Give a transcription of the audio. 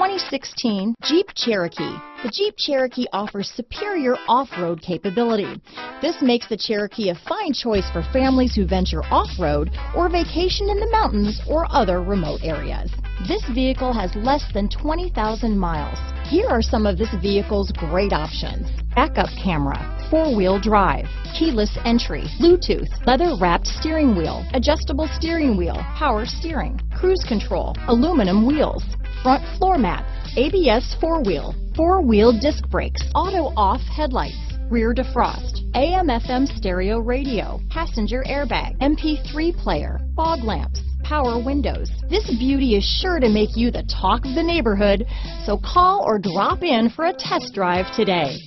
2016 Jeep Cherokee. The Jeep Cherokee offers superior off-road capability. This makes the Cherokee a fine choice for families who venture off-road or vacation in the mountains or other remote areas. This vehicle has less than 20,000 miles. Here are some of this vehicle's great options. Backup camera, four-wheel drive, keyless entry, Bluetooth, leather-wrapped steering wheel, adjustable steering wheel, power steering, cruise control, aluminum wheels, front floor mats, ABS four-wheel, four-wheel disc brakes, auto-off headlights, rear defrost, AM FM stereo radio, passenger airbag, MP3 player, fog lamps, power windows. This beauty is sure to make you the talk of the neighborhood, so call or drop in for a test drive today.